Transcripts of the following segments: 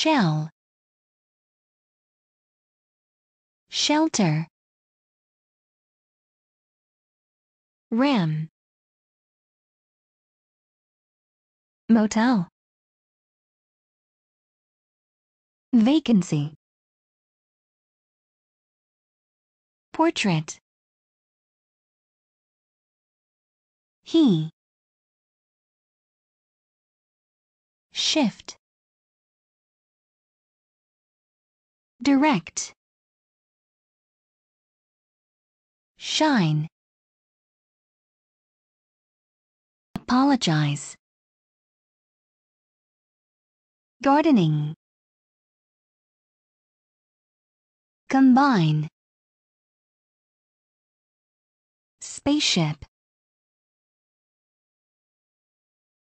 shell. Shelter. Ram motel. Vacancy. Portrait. He. Shift direct. Shine. Apologize. Gardening. Combine. Spaceship.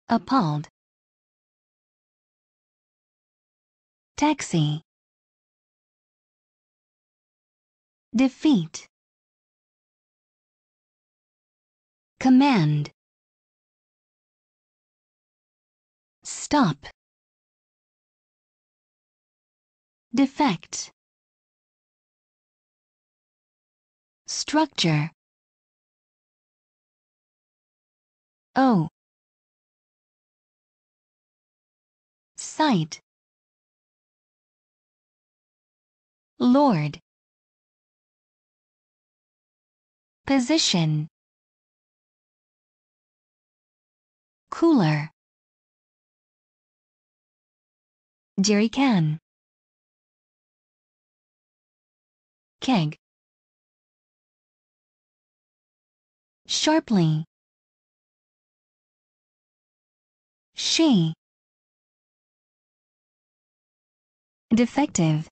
Appalled. Taxi defeat. Command. Stop. Defect. Structure. O. Sight Lord position. Cooler. Jerry can. Keg. Sharply. She. Defective.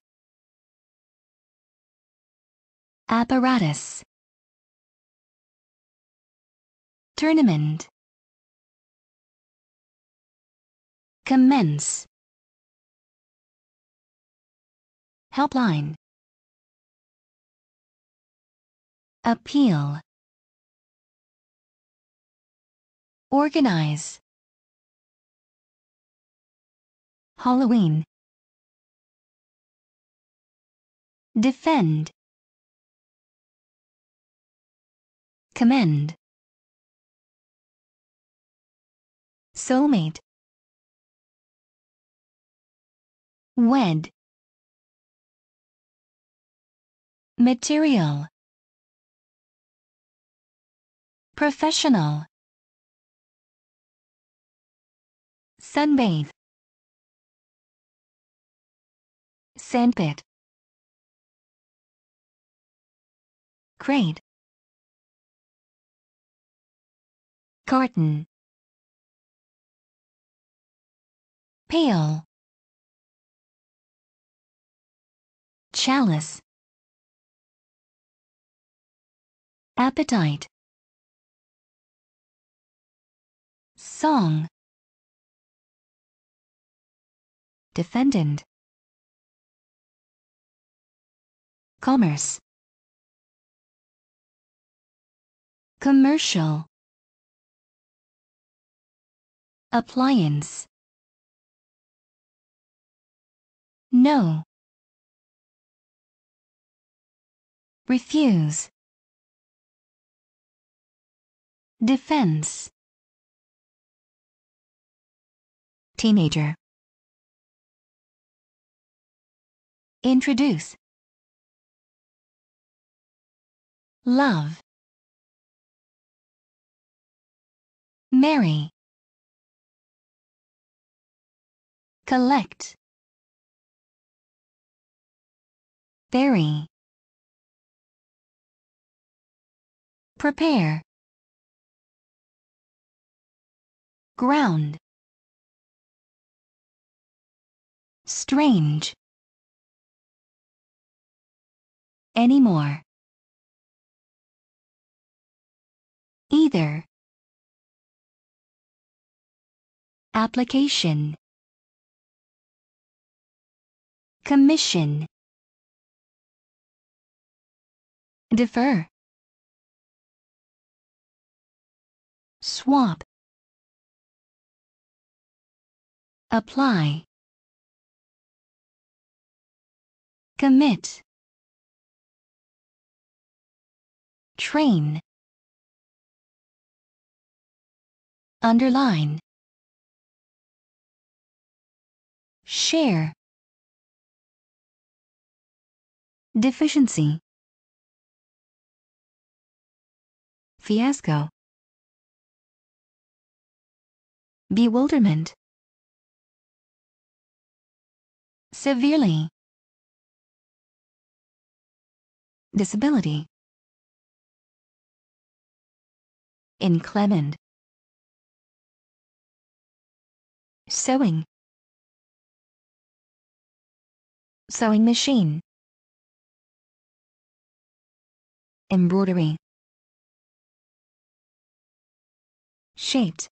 Apparatus tournament. Commence. Helpline. Appeal. Organize. Halloween. Defend. Commend soulmate. Wed. Material. Professional. Sunbathe. Sandpit. Crate. Carton pail chalice. Appetite. Song. Defendant. Commerce. Commercial. Appliance no. Refuse. Defense. Teenager. Introduce. Love. Marry. Collect bury prepare. Ground. Strange. Anymore. Either. Application. Commission defer. Swap. Apply. Commit, train, underline, share, deficiency, fiasco, bewilderment, severely, disability, inclement, sewing, sewing machine, embroidery, shaped,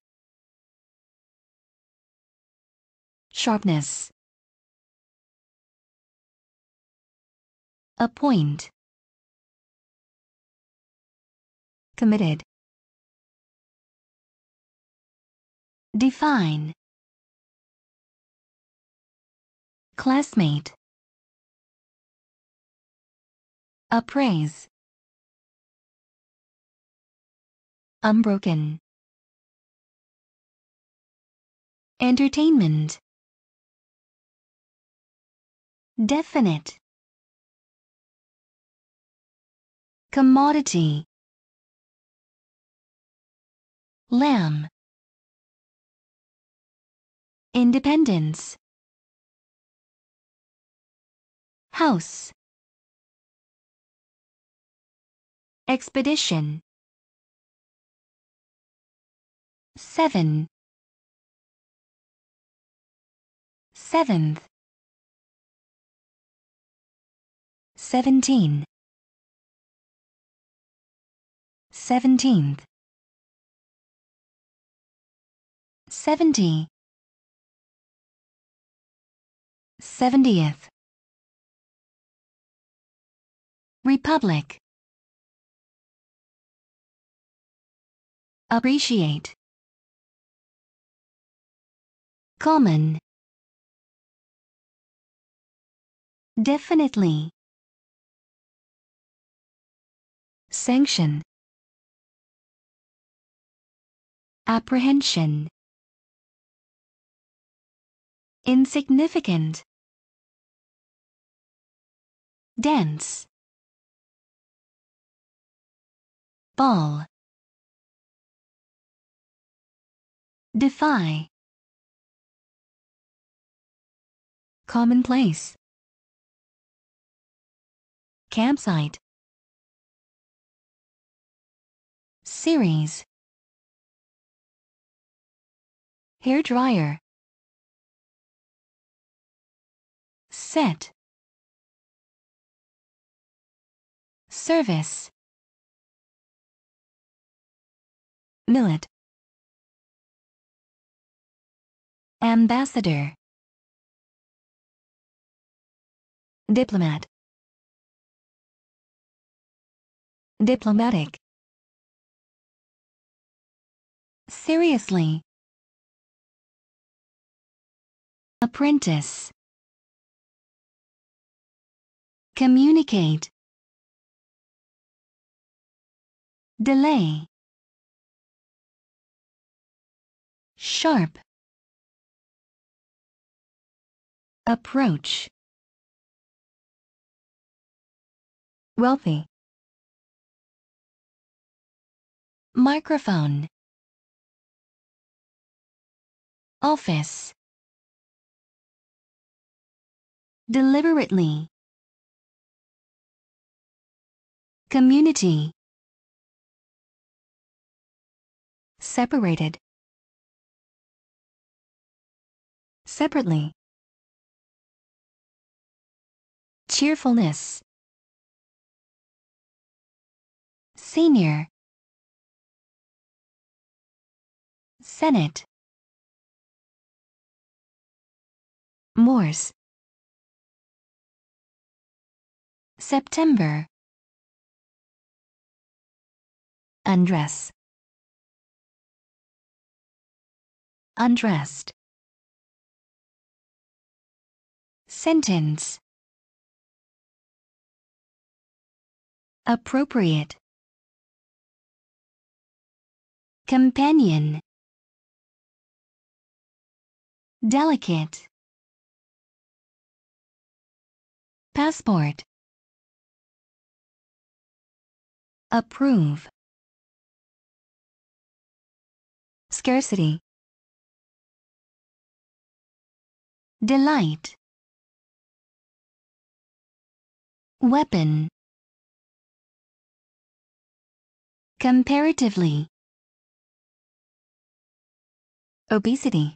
sharpness, appoint, committed, define, classmate, appraise, unbroken, entertainment, definite, commodity, lamb, independence, house, expedition, seven, seventh, seventeen, seventeenth, seventy, seventieth, republic, appreciate, common, definitely, sanction, apprehension, insignificant, dense, ball, defy, commonplace, campsite, series, hair dryer, set, service, millet, ambassador, diplomat, diplomatic, seriously, apprentice, communicate, delay, sharp, approach, wealthy, microphone, office, deliberately, community, separated, separately, cheerfulness, senior, Senate, Morse, September, undress, undressed, sentence, appropriate, companion, delicate, passport, approve, scarcity, delight, weapon, comparatively, obesity,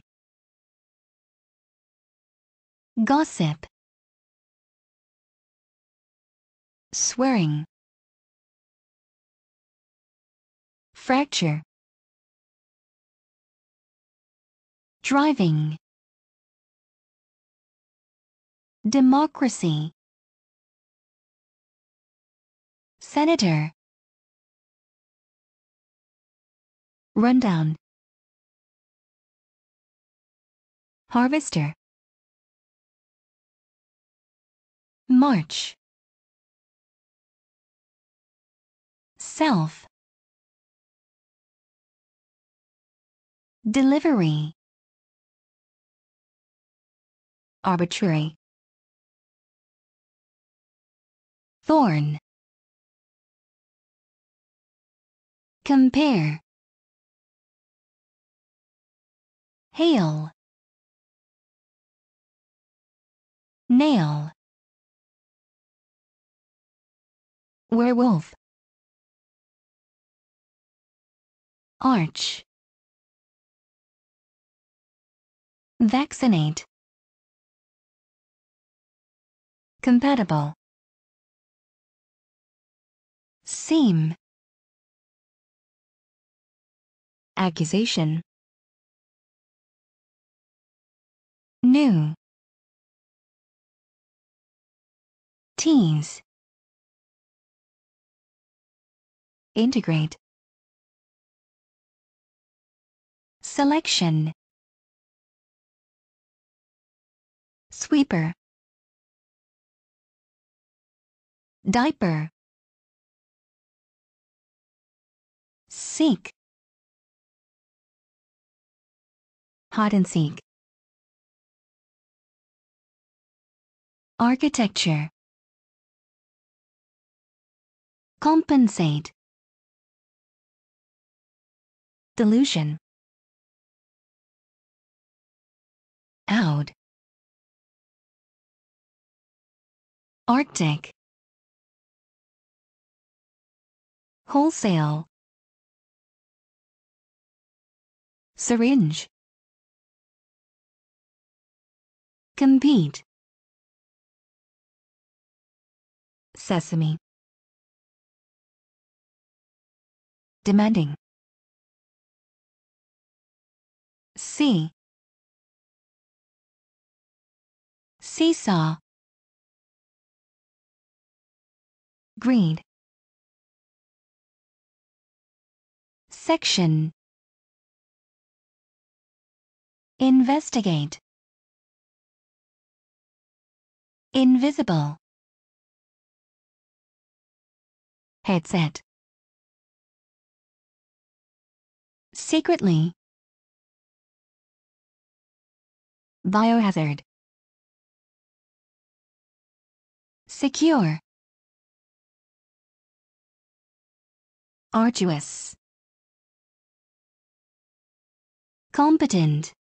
gossip, swearing, fracture, driving, democracy, senator, rundown, harvester, march, self, delivery, arbitrary, thorn, compare, hail, nail, werewolf, arch, vaccinate, compatible, seem, accusation, new, tease, integrate, selection, sweeper, diaper, seek, hide and seek, architecture, compensate, delusion, out, Arctic, wholesale, syringe, compete, sesame, demanding, see, seesaw, greed, section, investigate, invisible, headset, secretly, biohazard, secure, arduous, competent,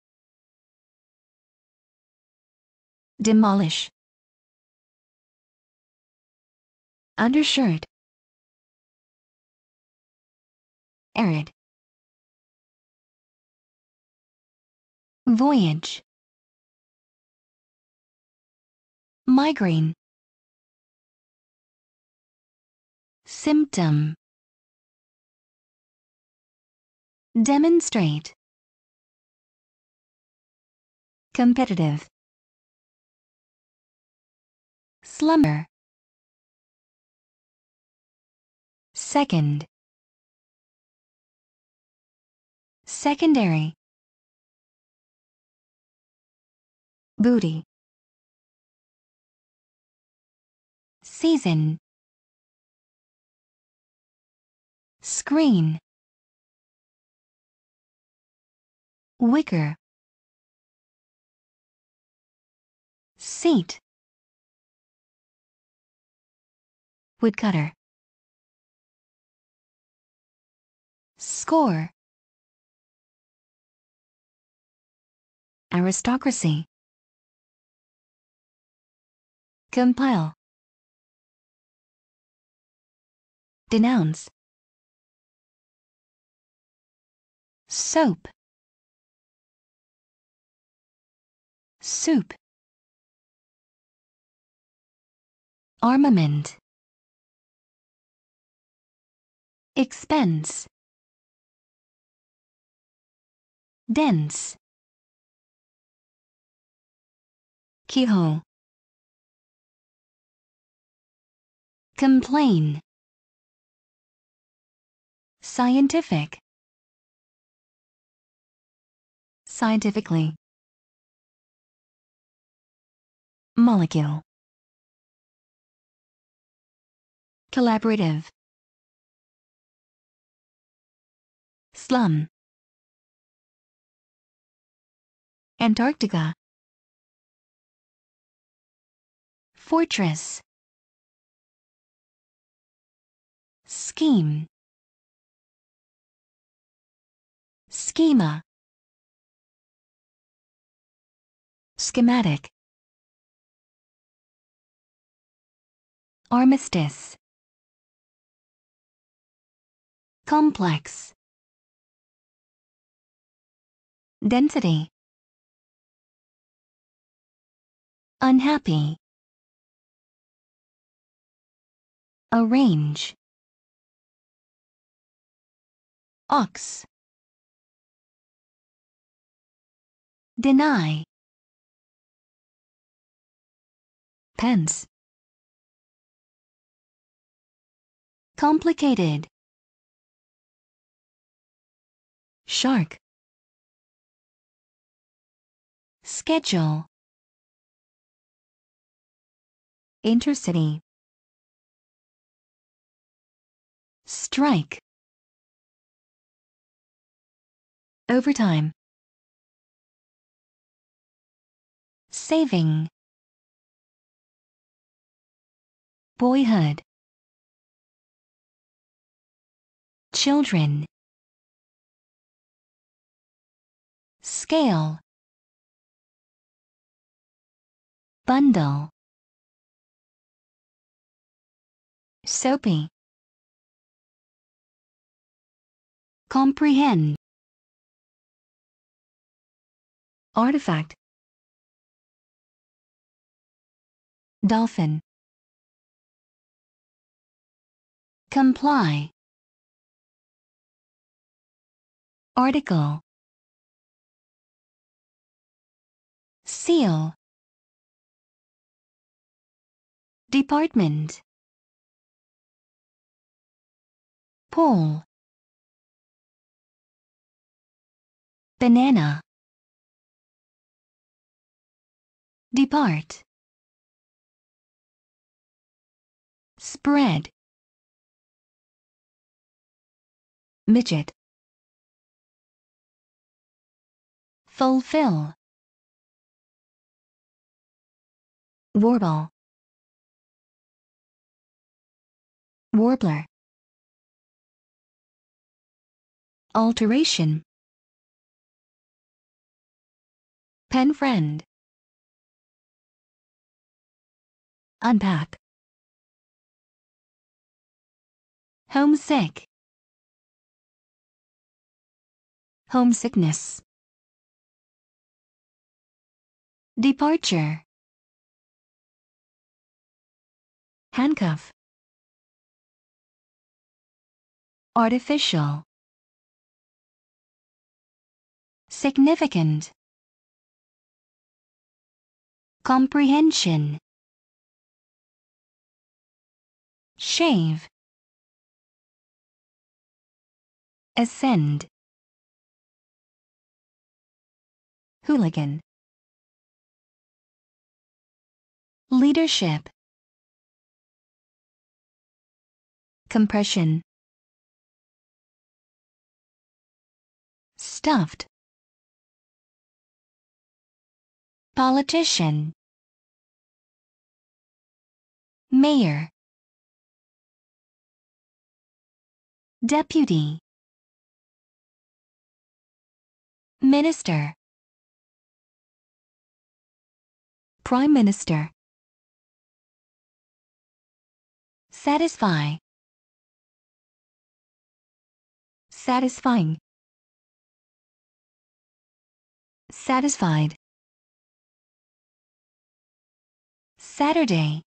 demolish, undershirt, arid, voyage, migraine, symptom, demonstrate, competitive, slumber, second, secondary, booty, season, screen. Wicker. Seat. Woodcutter. Score. Aristocracy. Compile denounce. Soap. Soup. Armament. Expense. Dense. Keyhole. Complain scientific. Scientifically. Molecule. Collaborative. Slum. Antarctica. Fortress. Scheme schema. Schematic. Armistice. Complex. Density. Unhappy. Arrange. Ox deny. Pence complicated. Shark. Schedule. Intercity. Strike. Overtime saving. Boyhood. Children. Scale. Bundle. Soapy. Comprehend. Artifact dolphin. Comply. Article. Seal. Department. Pole banana. Depart spread. Midget. Fulfill. Warble. Warbler. Alteration. Pen friend. Unpack homesick. Homesickness. Departure. Handcuff. Artificial. Significant. Comprehension. Shave ascend hooligan leadership compression stuffed. Politician. Mayor. Deputy. Minister. Prime Minister. Satisfy. Satisfying. Satisfied. Saturday.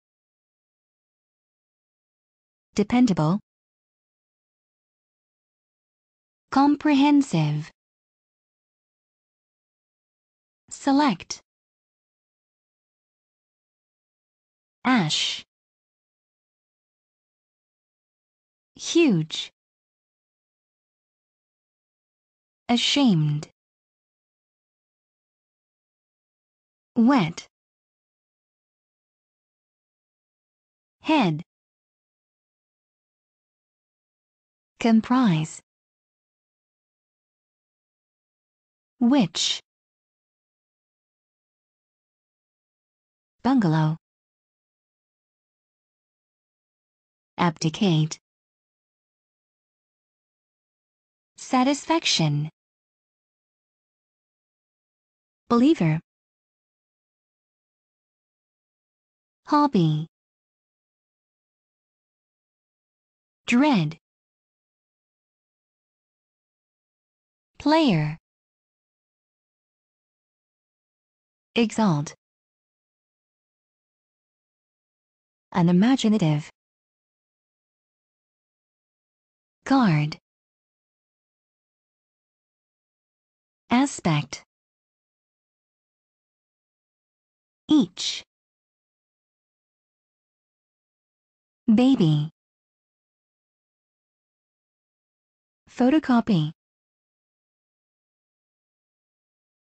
Dependable. Comprehensive. Select. Ash. Huge. Ashamed. Wet. Head. Comprise. Which. Bungalow. Abdicate. Satisfaction. Believer. Hobby. Dread. Player. Exalt. Unimaginative. Guard. Aspect. Each. Baby. Photocopy.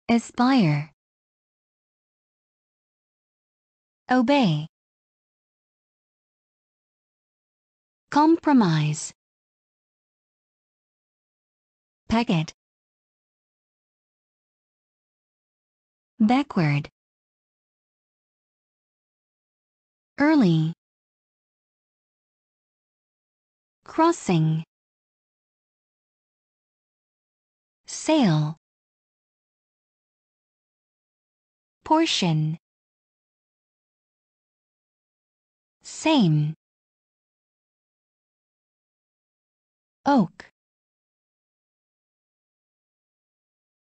Aspire. Obey. Compromise. Packet. Backward. Early. Crossing. Sail. Portion. Same. Oak.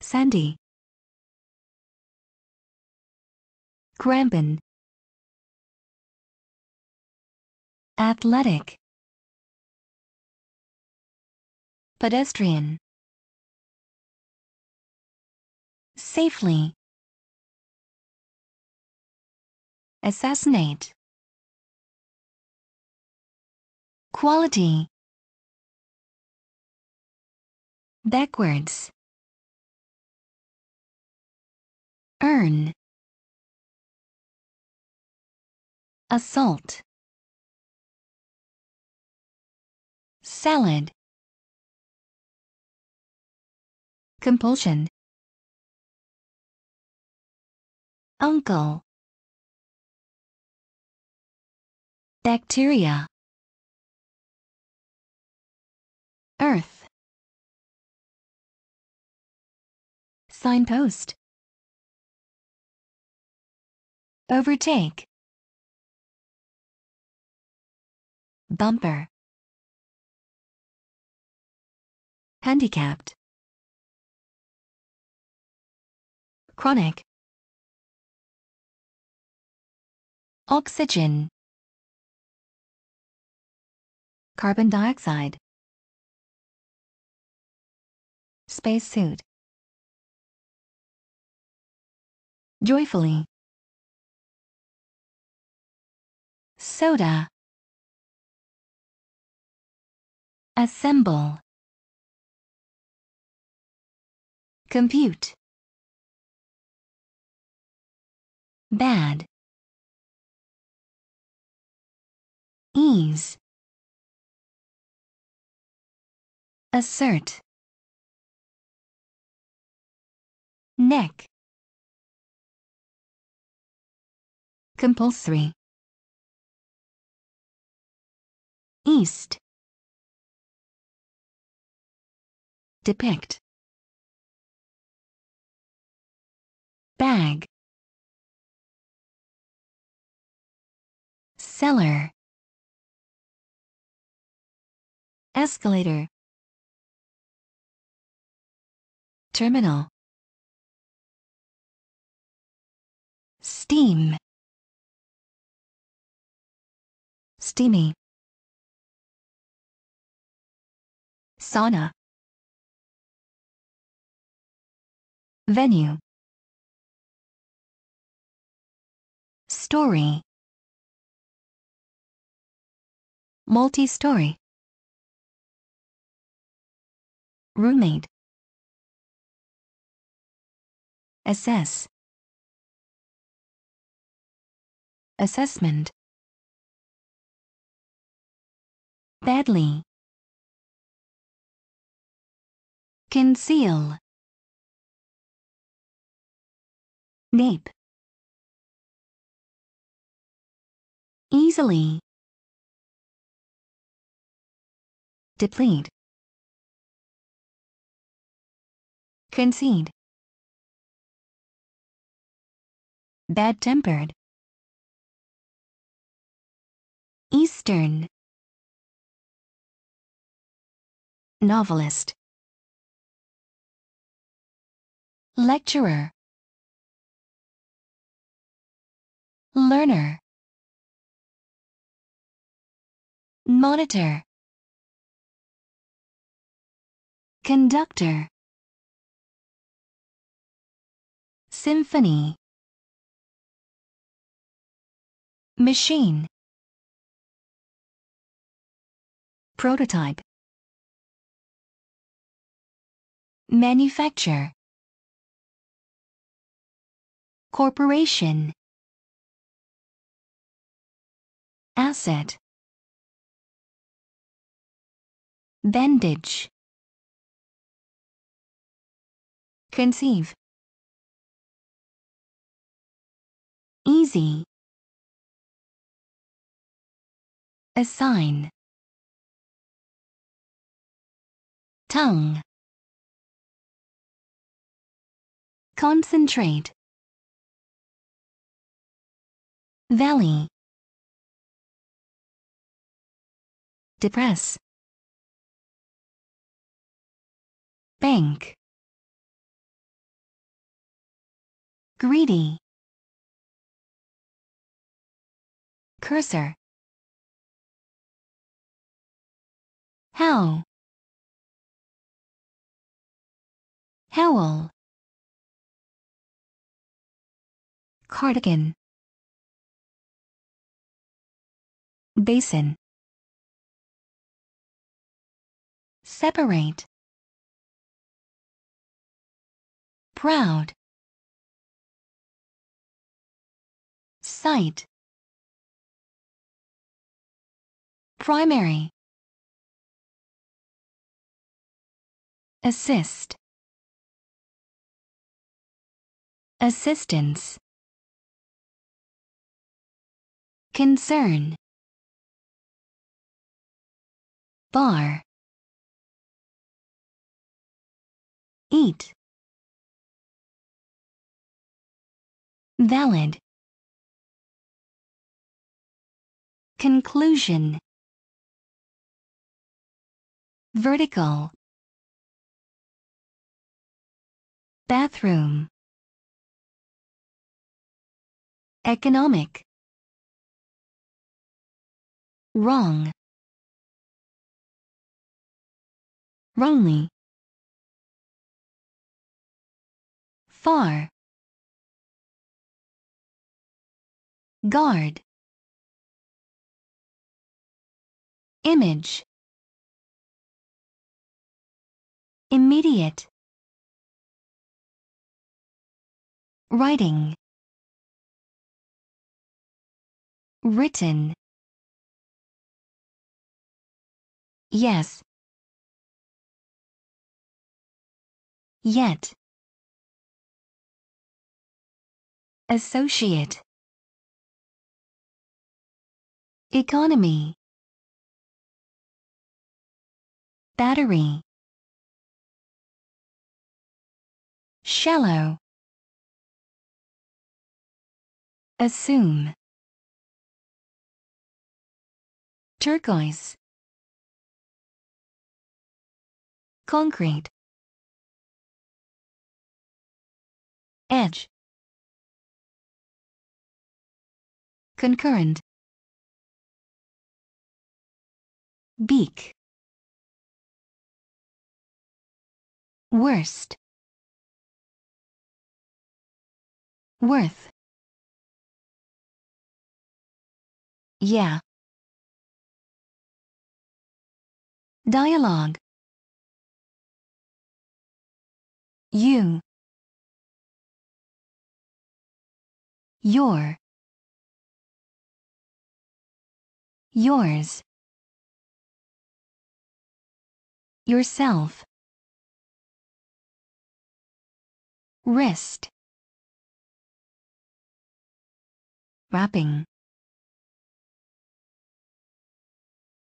Sandy. Crampon. Athletic. Pedestrian. Safely. Assassinate. Quality. Backwards. Earn. Assault. Salad. Compulsion. Uncle. Bacteria. Earth. Signpost. Overtake. Bumper. Handicapped. Chronic. Oxygen. Carbon dioxide. Spacesuit. Joyfully. Soda. Assemble. Compute. Bad. Ease. Assert. neck compulsory. East. Depict. Bag. Cellar escalator. Terminal. Steam steamy. Sauna. Venue. Story. Multi-story. Roommate. Assess. Assessment badly. Conceal. Nape. Easily. Deplete. Concede. Bad-tempered. Eastern novelist. Lecturer. Learner. Monitor. Conductor. Symphony. Machine. Prototype manufacture. Corporation. Asset. Bandage. Conceive. Easy. Assign. Tongue concentrate. Valley. Depress. Bank. Greedy. Cursor. How howl cardigan. Basin. Separate. Proud. Sight primary. Assist. Assistance concern bar eat valid conclusion vertical bathroom economic wrong. Wrongly. Far. Guard. Image. Immediate. Writing. Written yes yet Associate. Economy. Battery. Shallow. Assume. Turquoise. Concrete. Edge. Concurrent. Beak. Worst. Worth. Yeah. Dialogue. You. Your. Yours. Yourself. Wrist. Wrapping.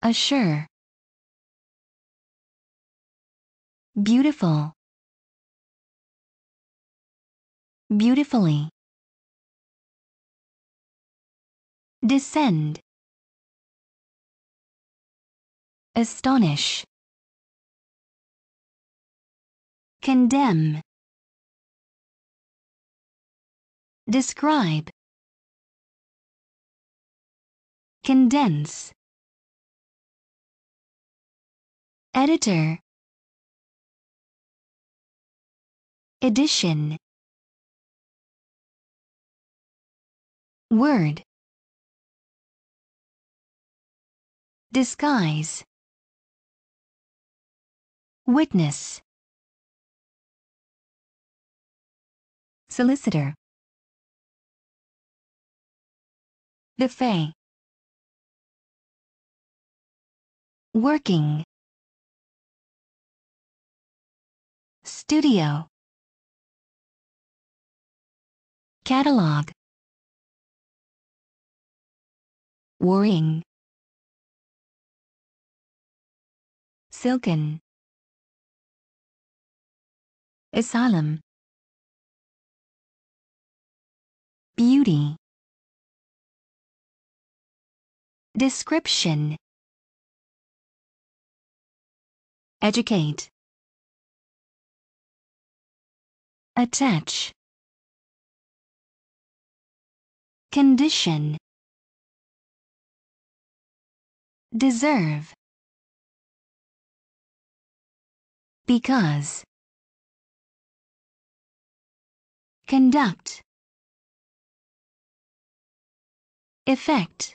Assure. Beautiful. Beautifully. Descend. Astonish. Condemn. Describe. Condense. Editor. Edition. Word. Disguise. Witness. Solicitor. the Buffet. Working. Studio. Catalog. Worrying. Silken. Asylum. Beauty. Description. Educate. Attach. Condition. Deserve. Because. Conduct. Effect.